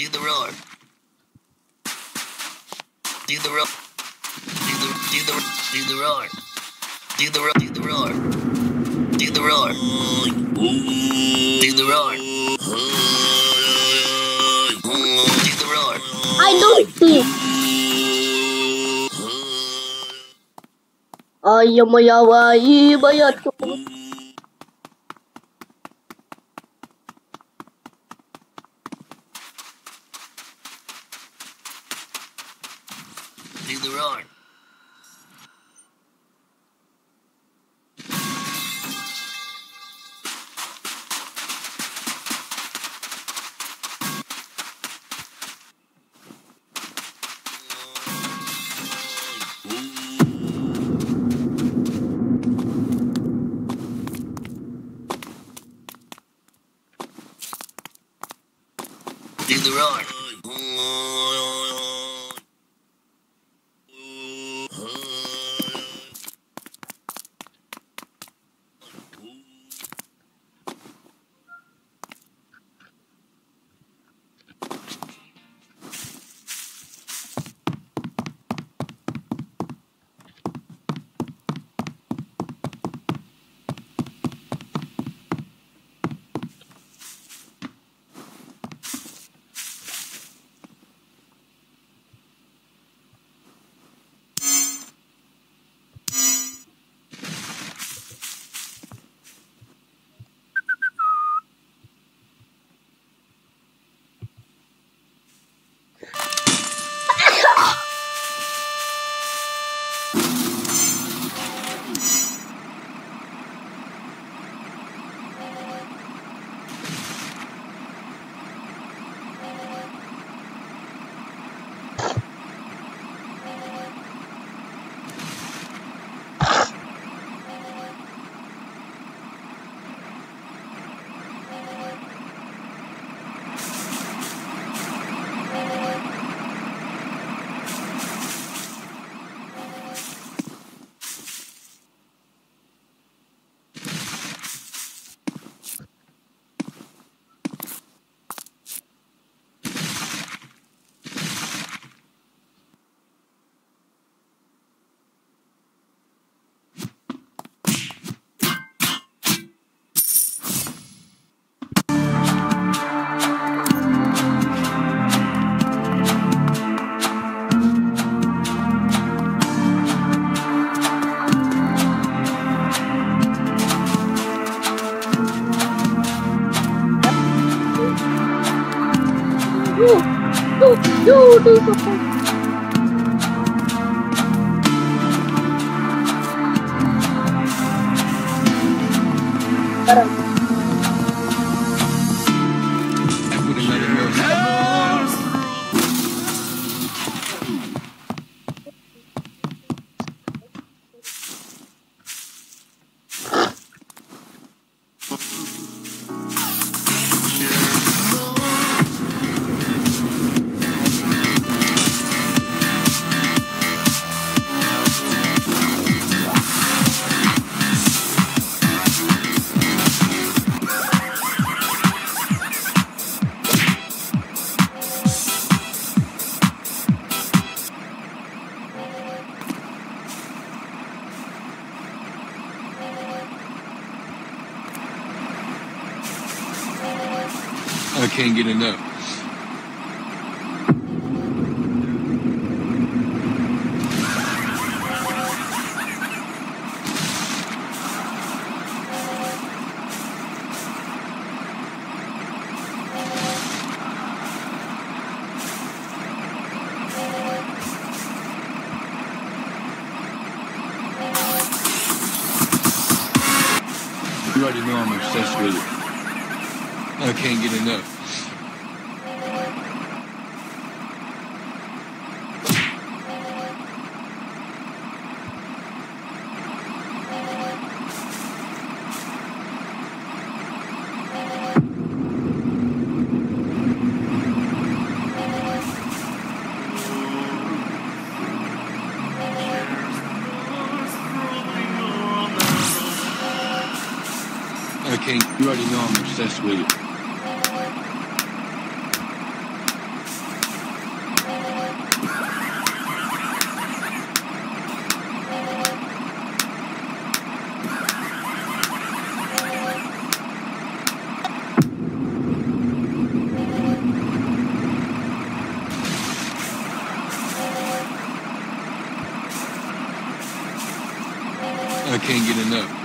Do the roar. Do the roar. Do the do the do the roar. Do the roar. Do the roar. Do the roar. Do the roar. Do the roar. I know it. see. I am a yawa, I am a yawa. Do the roar. Do do do do do. Parang I can't get enough. You already know I'm obsessed with it. I can't get enough. I can't. You already know I'm obsessed with it. I can't get enough.